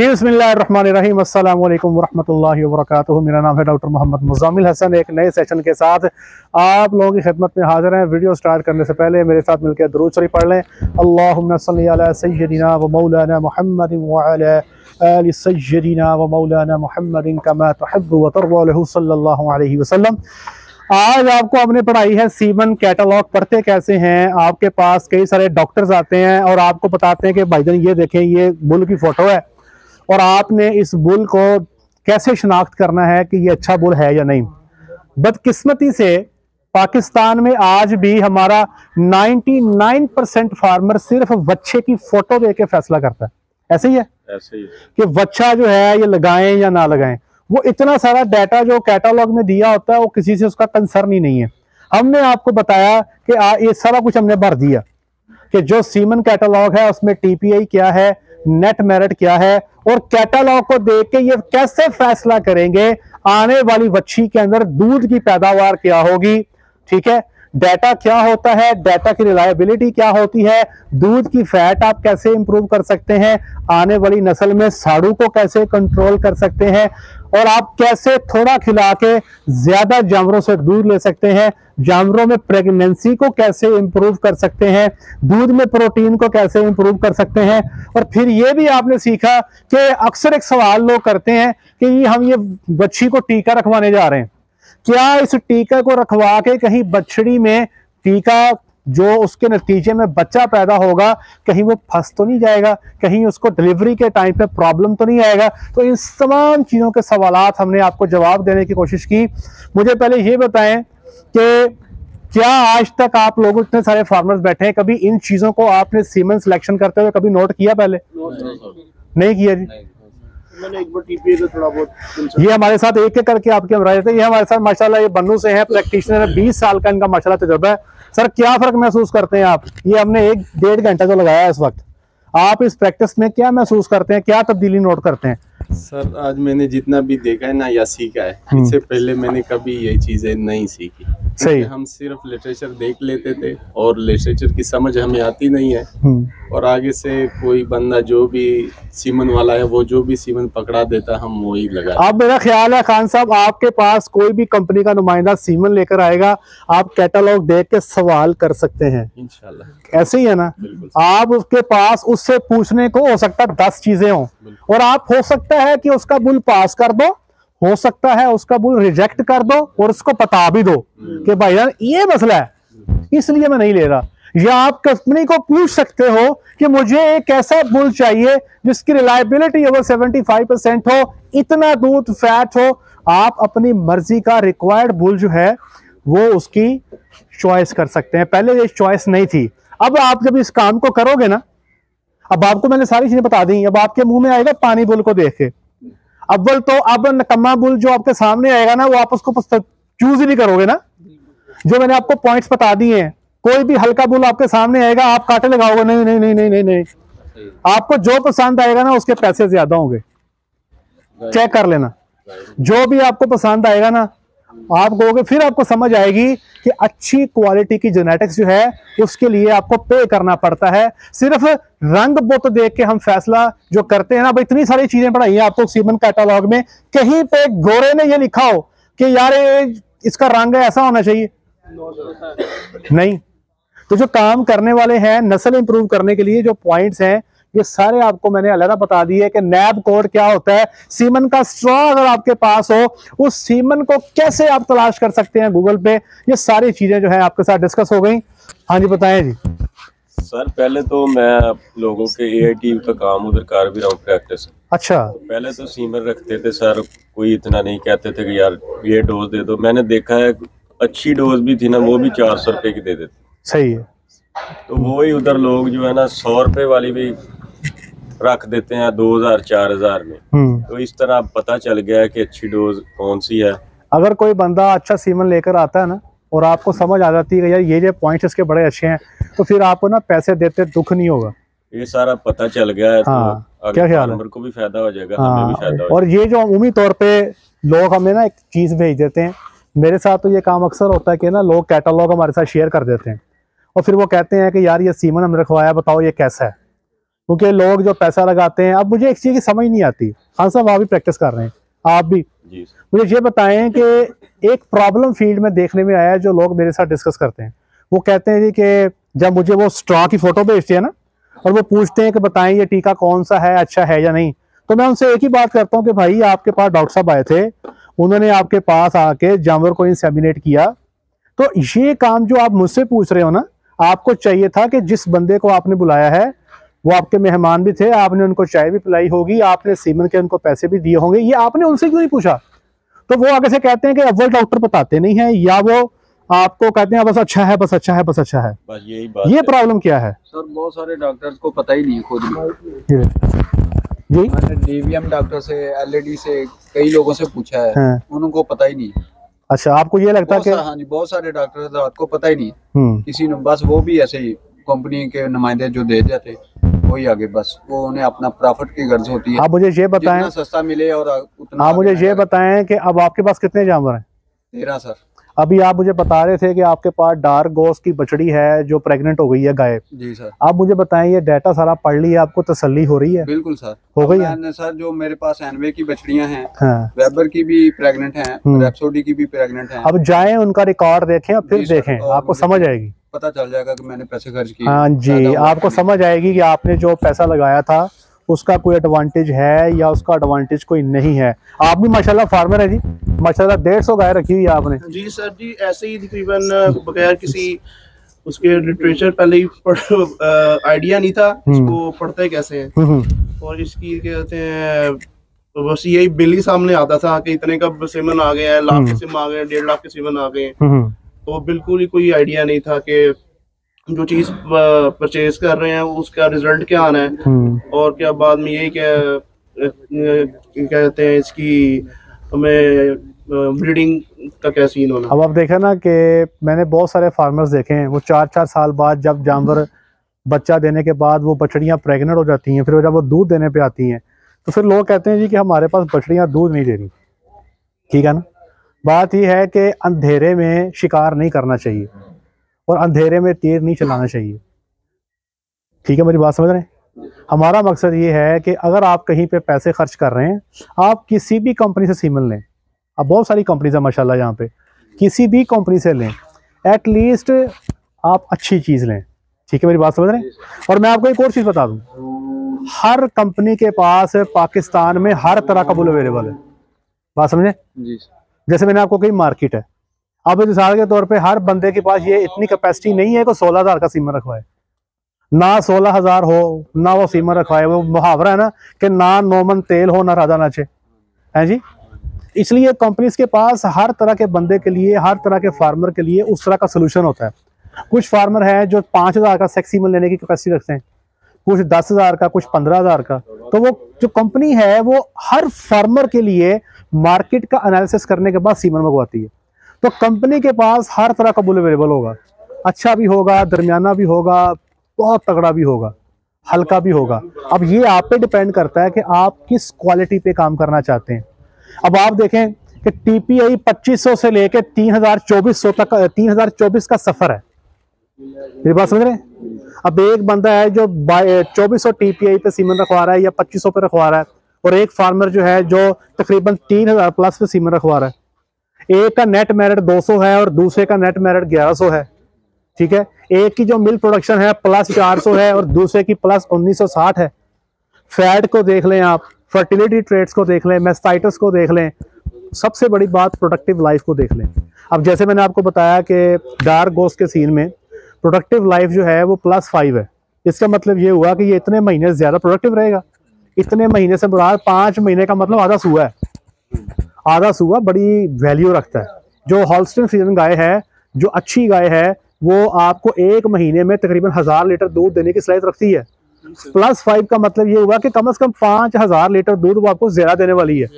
जी बसमीम अल्लाम वरहमल वर्क मेरा नाम है डॉक्टर मोहम्मद मुजामिल हसन। एक नए सेशन के साथ आप लोगों की खिदमत में हाजिर हैं। वीडियो स्टार्ट करने से पहले मेरे साथ मिलकर दरूद शरीफ पढ़ लें। अल्लाहुम्मा सल्ली अला सय्यदिना व मौलाना मुहम्मद सय्यदिना व मौलाना मुहम्मद कमा आज आपको हमने पढ़ाई है सीमन कैटलॉग। पढ़ते कैसे हैं? आपके पास कई सारे डॉक्टर्स आते हैं और आपको बताते हैं कि भाईजान ये देखें, ये बुल की फ़ोटो है। और आपने इस बुल को कैसे शनाख्त करना है कि ये अच्छा बुल है या नहीं? बदकिस्मती से पाकिस्तान में आज भी हमारा 99 परसेंट फार्मर सिर्फ़ बच्चे की फ़ोटो देख के फैसला करता है। ऐसे ही है? ऐसे ही कि बच्चा जो है ये लगाएँ या ना लगाएँ वो इतना सारा डाटा जो कैटलॉग में दिया होता है वो किसी से उसका कंसर्न ही नहीं है। हमने आपको बताया कि आ, ये सारा कुछ हमने भर दिया कि जो सीमन कैटलॉग है उसमें टीपीआई क्या है नेट मेरिट क्या है और कैटलॉग को देख के ये कैसे फैसला करेंगे? आने वाली बच्ची के अंदर दूध की पैदावार क्या होगी? ठीक है? डाटा क्या होता है? डाटा की रिलायबिलिटी क्या होती है? दूध की फैट आप कैसे इंप्रूव कर सकते हैं? आने वाली नस्ल में साड़ू को कैसे कंट्रोल कर सकते हैं? और आप कैसे थोड़ा खिला के ज़्यादा जानवरों से दूध ले सकते हैं? जानवरों में प्रेगनेंसी को कैसे इंप्रूव कर सकते हैं? दूध में प्रोटीन को कैसे इंप्रूव कर सकते हैं? और फिर ये भी आपने सीखा कि अक्सर एक सवाल लोग करते हैं कि ये हम ये बच्ची को टीका रखवाने जा रहे हैं। क्या इस टीका को रखवा के कहीं बछड़ी में टीका जो उसके नतीजे में बच्चा पैदा होगा कहीं वो फंस तो नहीं जाएगा कहीं उसको डिलीवरी के टाइम पे प्रॉब्लम तो नहीं आएगा। तो इन तमाम चीज़ों के सवाल हमने आपको जवाब देने की कोशिश की। मुझे पहले ये बताएँ कि क्या आज तक आप लोग इतने सारे फार्मर्स बैठे हैं? कभी इन चीज़ों को आपने सीमन सिलेक्शन करते हुए कभी नोट किया पहले? नहीं किया जी। मैंने एक बार टीपीए का थोड़ा बहुत ये हमारे साथ एक एक करके आपके हम रहे थे ये हमारे साथ माशाल्लाह ये बन्नू से हैं प्रैक्टिशनर है बीस साल का इनका माशाल्लाह तजुर्बा है। सर क्या फ़र्क महसूस करते हैं आप? ये हमने एक डेढ़ घंटा जो लगाया है इस वक्त आप इस प्रैक्टिस में क्या महसूस करते हैं? क्या तब्दीली नोट करते हैं? सर आज मैंने जितना भी देखा है ना या सीखा है हम्म। इससे पहले मैंने कभी ये चीज़ें नहीं सीखी। सही। हम सिर्फ़ लिटरेचर देख लेते थे और लिटरेचर की समझ हमें आती नहीं है। हम्म, और आगे से कोई बंदा जो भी सीमन वाला है वो जो भी सीमन पकड़ा देता हम वही लगा अब मेरा ख्याल है खान साहब आपके पास कोई भी कंपनी का नुमाइंदा सीमन लेकर आएगा आप कैटलॉग देख के सवाल कर सकते हैं। इंशाल्लाह। ऐसे ही है ना? आप उसके पास उससे पूछने को हो सकता है दस चीज़ें हों और आप हो सकता है कि उसका बुल पास कर दो हो सकता है उसका बुल रिजेक्ट कर दो और उसको बता भी दो कि भाई यार, ये मसला है। इसलिए मैं नहीं ले रहा। या आप कंपनी को पूछ सकते हो कि मुझे एक ऐसा बुल चाहिए जिसकी रिलायबिलिटी ओवर 75 परसेंट हो, इतना दूध फैट हो, आप अपनी मर्ज़ी का रिक्वायर्ड बुल जो है, वो उसकी चॉइस कर सकते हैं। पहले ये चॉइस नहीं थी। अब आप जब इस काम को करोगे ना, अब आपको मैंने सारी चीज़ें बता दी, अब आपके मुँह में आएगा पानी बुल को देख के। अव्वल तो अब नकम्मा बुल जो आपके सामने आएगा ना वो आप उसको चूज़ ही नहीं करोगे ना। जो मैंने आपको पॉइंट्स बता दिए हैं कोई भी हल्का बुल आपके सामने आएगा आप काटे लगाओगे नहीं नहीं नहीं नहीं नहीं। नहीं आपको जो पसंद आएगा ना उसके पैसे ज़्यादा होंगे। चेक कर लेना। जो भी आपको पसंद आएगा ना आप कहोगे, फिर आपको समझ आएगी कि अच्छी क्वालिटी की जेनेटिक्स जो है, उसके लिए आपको पे करना पड़ता है। सिर्फ़ रंग बुत देख के हम फैसला जो करते हैं ना, भाई, इतनी सारी चीज़ें पढ़ाई हैं आपको सीमन कैटालॉग में। कहीं पे गोरे ने ये लिखा हो कि यार इसका रंग ऐसा होना चाहिए। नहीं। तो जो काम करने वाले हैं, नस्ल इंप्रूव करने के लिए जो पॉइंट्स हैं ये सारे आपको मैंने अलहदा बता दिए कि नैब कोड क्या होता है? सीमन का स्ट्रॉ अगर आपके पास हो उस सीमन को कैसे आप तलाश कर सकते हैं गूगल पे? ये सारी चीज़ें जो है आपके साथ डिस्कस हो गई। हाँ जी बताएँ जी। सर पहले तो मैं लोगों के ए का काम उधर कर भी रहा हूँ प्रैक्टिस अच्छा। पहले तो सीमर रखते थे सर कोई इतना नहीं कहते थे कि यार ये डोज दे दो। मैंने देखा है अच्छी डोज भी थी ना वो भी चार सौ रुपए की दे देते। सही है। तो वो ही उधर लोग जो है ना सौ रुपए वाली भी रख देते हैं दो हज़ार चार हज़ार में। हम्म। तो इस तरह पता चल गया है कि अच्छी डोज कौन सी है। अगर कोई बंदा अच्छा सीमन लेकर आता है ना और आपको समझ आ जाती है यार ये जो पॉइंट्स इसके बड़े अच्छे हैं तो फिर आपको ना पैसे देते दुख नहीं होगा। ये सारा पता चल गया है हाँ, तो क्या ख्याल है? को भी फ़ायदा हो जाएगा हाँ, हमें भी फ़ायदा और ये जो अमूमी तौर पे लोग हमें ना एक चीज़ भेज देते हैं मेरे साथ तो ये काम अक्सर होता है कि ना लोग कैटलॉग हमारे साथ शेयर कर देते हैं और फिर वो कहते हैं कि यार ये सीमन हमने रखवाया बताओ ये कैसा है। क्योंकि लोग जो पैसा लगाते हैं अब मुझे एक चीज़ की समझ नहीं आती। खान साहब आप भी प्रैक्टिस कर रहे हैं। आप भी। मुझे ये बताएँ कि एक प्रॉब्लम फ़ील्ड में देखने में आया है जो लोग मेरे साथ डिस्कस करते हैं। वो कहते हैं जी कि जब मुझे वो स्ट्रॉ की फ़ोटो भेजते हैं ना और वो पूछते हैं कि बताएँ ये टीका कौन सा है अच्छा है या नहीं तो मैं उनसे एक ही बात करता हूँ कि भाई आपके पास डॉक्टर साहब आए थे उन्होंने आपके पास आके जानवर को इंसेमिनेट किया। तो ये काम जो आप मुझसे पूछ रहे हो ना आपको चाहिए था कि जिस बंदे को आपने बुलाया है वो आपके मेहमान भी थे आपने उनको चाय भी पिलाई होगी आपने सीमन के उनको पैसे भी दिए होंगे ये आपने उनसे क्यों नहीं पूछा? तो वो आगे से कहते हैं कि अव्वल डॉक्टर बताते नहीं है या वो आपको कहते हैं बस अच्छा है बस अच्छा है बस अच्छा है। बस यही बात ये है। प्रॉब्लम क्या है? सर बहुत सारे डॉक्टर्स को पता ही नहीं खुद जी। डीवीएम डॉक्टर से एलईडी से कई लोगों से पूछा है। हाँ। उनको पता ही नहीं। अच्छा आपको ये लगता है कि हाँ जी बहुत सारे डॉक्टर रात को पता ही नहीं। हम्म। किसी ने बस वो भी ऐसे ही कंपनी के नुमाइंदे जो दे जाते वही आगे बस वो उन्हें अपना प्रॉफिट की गर्ज होती है। आप मुझे ये बताएँ सस्ता मिले और उतना आप मुझे ये। बताएँ कि अब आपके पास कितने जानवर हैं? तेरह सर। अभी आप मुझे बता रहे थे कि आपके पास डार्क गोस की बछड़ी है जो प्रेग्नेंट हो गई है गाय जी सर। आप मुझे बताएँ ये डाटा सारा पढ़ लिया आपको तसल्ली हो रही है? बिल्कुल सर। हो गई है? सर जो मेरे पास एनवे की बछड़ियाँ हैं हाँ। वेबर की भी प्रेग्नेंट हैं हम्म। रेप्सोडी की भी प्रेग्नेंट हैं। अब जाएँ उनका रिकॉर्ड देखें और फिर देखें आपको समझ आएगी। पता चल जाएगा कि मैंने पैसे खर्च किए। हाँ जी आपको समझ आएगी कि आपने जो पैसा लगाया था उसका कोई एडवांटेज है या उसका एडवांटेज कोई नहीं है। आप भी माशाल्लाह फार्मर है जी। माशाल्लाह डेढ़ सौ गाय रखी हुई है आपने। जी सर जी ऐसे ही तकरीबन बगैर किसी उसके लिटरेचर पहले ही आइडिया नहीं था इसको पढ़ते कैसे हैं? हम्म, हम्म, और इसकी क्या कहते हैं बस यही बिल ही सामने आता था कि इतने का सीमन आ गया है लाख के सीमन आ गए डेढ़ लाख के सीमन आ गए हैं। तो बिल्कुल ही कोई आइडिया नहीं था कि जो चीज़ परचेज कर रहे हैं उसका रिज़ल्ट क्या आना है। हम्म, और क्या बाद में यही क्या क्या कहते हैं इसकी हमें ब्रीडिंग का क्या सीन होना। अब आप देखें ना कि मैंने बहुत सारे फार्मर्स देखे हैं। वो चार चार साल बाद जब जानवर बच्चा देने के बाद वो बछड़ियाँ प्रेग्नेंट हो जाती हैं फिर जब वो दूध देने पे आती हैं तो फिर लोग कहते हैं जी कि हमारे पास बछड़ियाँ दूध नहीं दे रही। ठीक है ना? बात यह है कि अंधेरे में शिकार नहीं करना चाहिए और अंधेरे में तीर नहीं चलाना चाहिए। ठीक है, मेरी बात समझ रहे हैं? हमारा मकसद ये है कि अगर आप कहीं पे पैसे खर्च कर रहे हैं, आप किसी भी कंपनी से सीमन लें। अब बहुत सारी कंपनीज़ है, माशाल्लाह, यहाँ पे। किसी भी कंपनी से लें एट लीस्ट आप अच्छी चीज़ लें। ठीक है, मेरी बात समझ रहे हैं? और मैं आपको एक और चीज़ बता दूँ। हर कंपनी के पास पाकिस्तान में हर तरह का बुल अवेलेबल है। बात समझे? जैसे मैंने आपको कही मार्केट है। अब मिसाल के तौर पे हर बंदे के पास ये इतनी कैपेसिटी नहीं है कि सोलह हज़ार का सीमन रखवाए। ना सोलह हज़ार हो, ना वो सीमन रखवाए। वो मुहावरा है ना कि ना नोमन तेल हो, ना राधा नाचे। है जी? इसलिए कंपनीज़ के पास हर तरह के बंदे के लिए, हर तरह के फार्मर के लिए उस तरह का सोल्यूशन होता है। कुछ फार्मर है जो पाँच हज़ार का सेक्स सीमन लेने की कैपेसिटी रखते हैं। कुछ दस हज़ार का, कुछ पंद्रह हज़ार का। तो वो जो कंपनी है, वो हर फार्मर के लिए मार्केट का एनालिसिस करने के बाद सीमन मंगवाती है। तो कंपनी के पास हर तरह का बुल अवेलेबल होगा। अच्छा भी होगा, दरमियाना भी होगा, बहुत तगड़ा भी होगा, हल्का भी होगा। अब ये आप पे डिपेंड करता है कि आप किस क्वालिटी पे काम करना चाहते हैं। अब आप देखें कि टीपीआई 2500 से लेके 3400 तक 3024 का सफ़र है। मेरी बात समझ रहे हैं? अब एक बंदा है जो चौबीस सौ टीपीआई पे सीमन रखवा रहा है या 2500 पे रखवा रहा है और एक फार्मर जो है जो तकरीबन 3000 प्लस पे सीमन रखवा रहा है। एक का नेट मेरिट 200 है और दूसरे का नेट मेरिट 1100 है। ठीक है? एक की जो मिल प्रोडक्शन है प्लस 400 है और दूसरे की प्लस 1960 है। फैट को देख लें आप, फर्टिलिटी ट्रेड्स को देख लें, मेस्टाइटस को देख लें, सबसे बड़ी बात प्रोडक्टिव लाइफ को देख लें। अब जैसे मैंने आपको बताया कि डार्क गोस्ट के सीन में प्रोडक्टिव लाइफ जो है वो प्लस फाइव है। इसका मतलब ये हुआ कि ये इतने महीने ज़्यादा प्रोडक्टिव रहेगा। इतने महीने से मुराद पाँच महीने का मतलब आधा सुआ है। आधा सुआ बड़ी वैल्यू रखता है। जो हॉल्स्टन सीज़न गाय है जो अच्छी गाय है वो आपको एक महीने में तकरीबन हज़ार लीटर दूध देने की सलाहियत रखती है। प्लस फाइव का मतलब ये हुआ कि कम से कम पाँच हज़ार लीटर दूध वो आपको ज़्यादा देने वाली है।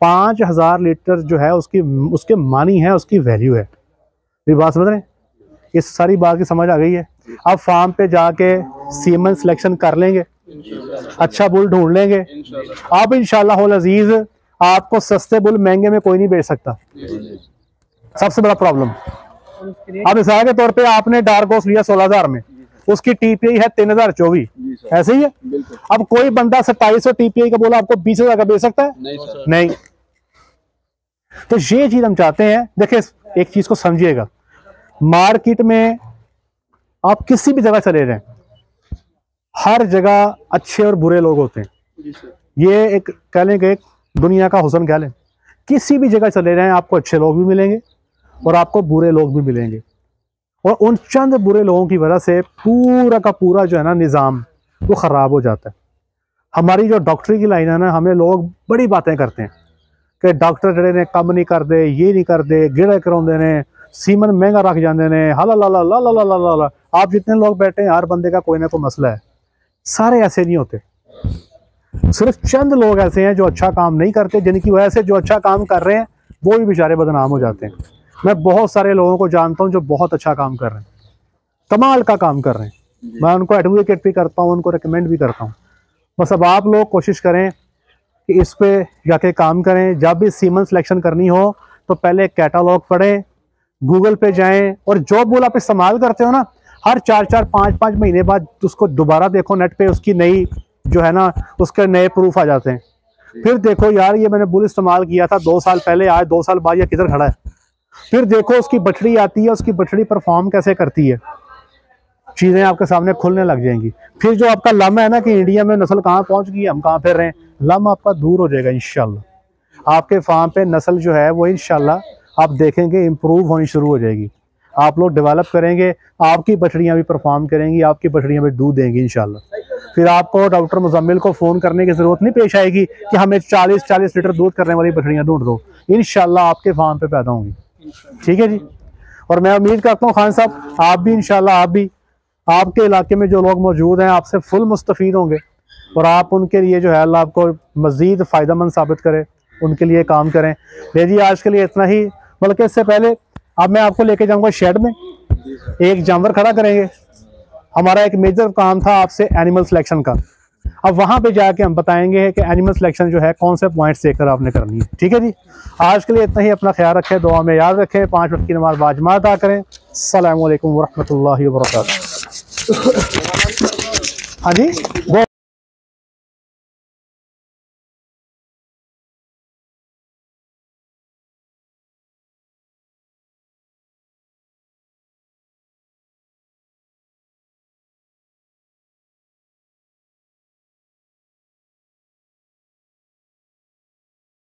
पाँच हज़ार लीटर जो है उसकी उसके मानी है उसकी वैल्यू है। ये बात समझ रहे हैं? इस सारी बात की समझ आ गई है। अब फार्म पे जाके सीमन सिलेक्शन कर लेंगे। अच्छा बुल ढूंढ लेंगे। अब इंशाल्लाह होल अज़ीज़ आपको सस्ते बुल महँगे में कोई नहीं बेच सकता। सबसे बड़ा प्रॉब्लम अब मिसाल के तौर पे आपने डार्क लिया सोलह हज़ार में। उसकी टीपीआई है तीन हज़ार चौबीस। ऐसे ही है? अब कोई बंदा सत्ताईस सौ टीपीआई का बोला आपको बीस हज़ार का बेच सकता है? नहीं नहीं। तो ये चीज़ हम चाहते हैं। देखिए एक चीज़ को समझिएगा। मार्केट में आप किसी भी जगह चले जाएँ हर जगह अच्छे और बुरे लोग होते हैं। ये एक कह लें कि एक दुनिया का हुसन कह लें। किसी भी जगह चले जाएँ आपको अच्छे लोग भी मिलेंगे और आपको बुरे लोग भी मिलेंगे। और उन चंद बुरे लोगों की वजह से पूरा का पूरा जो है ना निज़ाम वो ख़राब हो जाता है। हमारी जो डॉक्टरी की लाइन है ना हमें लोग बड़ी बातें करते हैं कि डॉक्टर जड़े ने कम नहीं कर दे ये नहीं कर दे गिड़े कराਉਂਦੇ ने ਸੀਮਨ ਮਹਿੰਗਾ ਰੱਖ ਜਾਂਦੇ ला ला ला ला ला ला ला आप जितने लोग बैठे हैं, हर बंदे का कोई ना कोई मसला है। सारे ऐसे नहीं होते। सिर्फ़ चंद लोग ऐसे हैं जो अच्छा काम नहीं करते, जिनकी वजह से जो अच्छा काम कर रहे हैं, वो भी बेचारे बदनाम हो जाते हैं। मैं बहुत सारे लोगों को जानता हूँ जो बहुत अच्छा काम कर रहे हैं। कमाल का काम कर रहे हैं। मैं उनको एडवोकेट भी करता हूँ, उनको रिकमेंड भी करता हूँ। बस अब आप लोग कोशिश करें कि इस पर जाके काम करें। जब भी सीमन सिलेक्शन करनी हो तो पहले कैटालॉग पढ़ें गूगल पे जाएँ और जो बुल आप इस्तेमाल करते हो ना, हर चार चार, पाँच पाँच महीने बाद उसको दोबारा देखो नेट पे, उसकी नई जो है ना, उसके नए प्रूफ आ जाते हैं। फिर देखो यार, ये मैंने बुल इस्तेमाल किया था दो साल पहले, आज दो साल बाद ये किधर खड़ा है? फिर देखो उसकी बछड़ी आती है, उसकी बछड़ी परफॉर्म कैसे करती है? चीज़ें आपके सामने खुलने लग जाएँगी। फिर जो आपका लम है ना कि इंडिया में नस्ल कहाँ पहुँच गई हम कहाँ फिर रहे हैं? लम आपका दूर हो जाएगा, इंशाल्लाह। आपके फार्म पे नस्ल जो है वो इंशाल्लाह आप देखेंगे इम्प्रूव होनी शुरू हो जाएगी। आप लोग डेवलप करेंगे, आपकी बछड़ियाँ भी परफॉर्म करेंगी, आपकी बछड़ियाँ भी दूध देंगी, इंशाल्लाह। फिर आपको डॉक्टर मुजम्मिल को फ़ोन करने की ज़रूरत नहीं पेश आएगी कि हमें 40 40 लीटर दूध करने वाली बछड़ियाँ ढूंढ दो। इंशाल्लाह आपके फार्म पे पैदा होंगी। ठीक है जी? और मैं उम्मीद करता हूँ, खान साहब, आप भी इंशाल्लाह, आप भी, आपके इलाके में जो लोग मौजूद हैं, आपसे फुल मुस्तफ़ होंगे। और आप उनके लिए जो है, अल्लाह आपको मज़ीद फ़ायदा साबित करें, उनके लिए काम करें। जी, आज के लिए इतना ही। बल्कि इससे पहले अब मैं आपको लेके जाऊँगा शेड में। एक जानवर खड़ा करेंगे। हमारा एक मेजर काम था आपसे एनिमल सिलेक्शन का। अब वहाँ पे जाके हम बताएँगे कि एनिमल सिलेक्शन जो है, कौन से पॉइंट्स देखकर आपने करनी है। ठीक है जी? आज के लिए इतना ही, अपना ख्याल रखें, दुआ में याद रखें, पाँच वक्त की नमाज़ बाजमात आ करें। अल्लाम वरहमल वर्क हाँ जी?